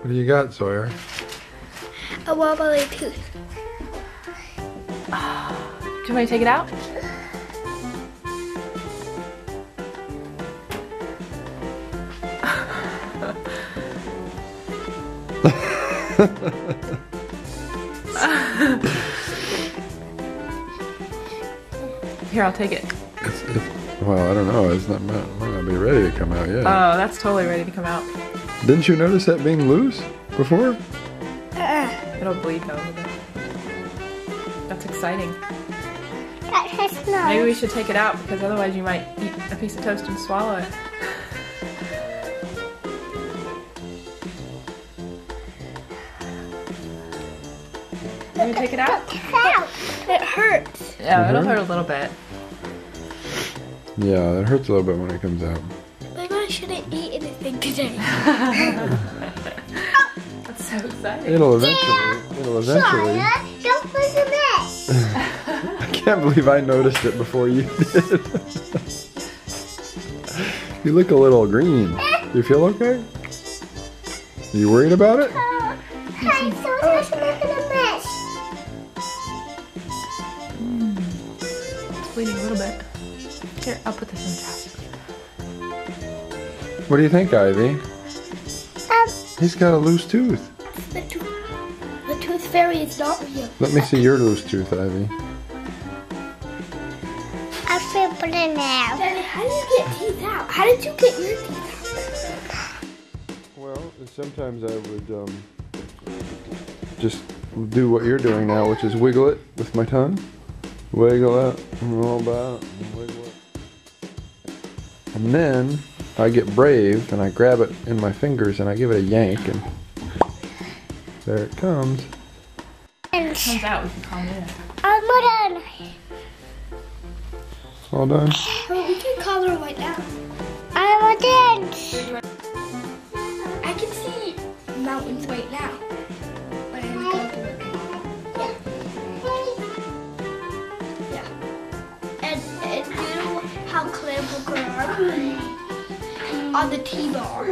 What do you got, Sawyer? A wobbly tooth. Do you want me to take it out? Here, I'll take it. It's, it's, well, I don't know. It's not might, might not be ready to come out yet. Oh, that's totally ready to come out. Didn't you notice that being loose before? It'll bleed though. a little bit. That's exciting. That has Maybe we should take it out because otherwise you might eat a piece of toast and swallow it. Can we take it out? Ow! It hurts. Yeah, it'll Mhm. hurt a little bit. Yeah, it hurts a little bit when it comes out. Maybe shouldn't eat anything today. That's so exciting. It'll eventually. It'll eventually. don't listen to this. I can't believe I noticed it before you did. you look a little green. You feel okay? Are You worried about it? Oh, I'm so just making a mess. Hmm. It's bleeding a little bit. Here, I'll put this in the trash. What do you think, Ivy? Um, He's got a loose tooth. the tooth, the tooth fairy is not real. Let me see your loose tooth, Ivy. I feel better now. Daddy, how do you get teeth out? How did you get your teeth out? Well, sometimes I would um, just do what you're doing now, which is wiggle it with my tongue. Wiggle it, roll about, and wiggle it. And then I get brave and I grab it in my fingers and I give it a yank and there it comes. It Comes out, we can calm it in. I'm done. All done. Well, we can color right now. I'm done. I can see mountains right now. But I'm going to look. Yeah. Yeah. And, and you know how clear booker are on the T-bar.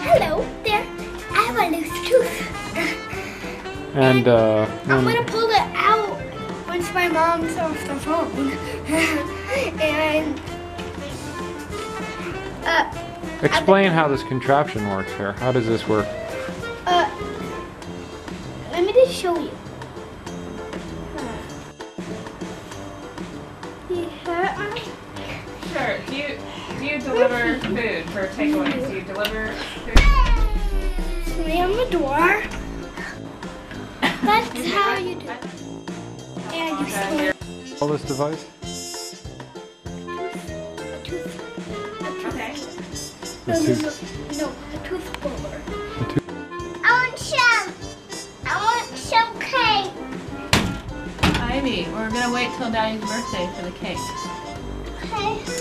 Hello there. I have a loose tooth. And uh, I'm gonna pull it out once my mom's off the phone. and uh, Explain how this contraption works here. How does this work? uh, let me just show you. You do you deliver food for takeaways? Do you deliver food? slam the door. That's how you do it. And you slam All this device? a tooth. Okay. No, no, no, tooth. no, a tooth puller. A tooth- I want some. I want some cake. Ivy, we're gonna wait till Daddy's birthday for the cake. Okay.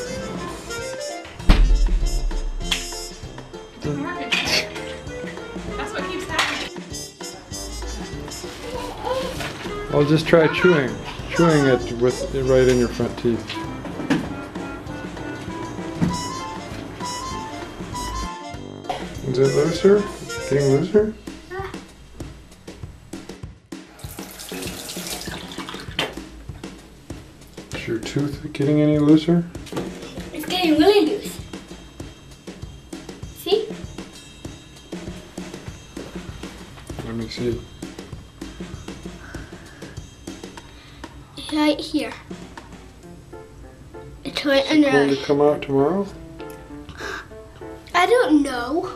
I'll just try chewing, chewing it with right in your front teeth. Is it looser? Getting looser? Is your tooth getting any looser? It's getting really loose. See? Let me see. Right here. It's right Going under. to come out tomorrow? I don't know.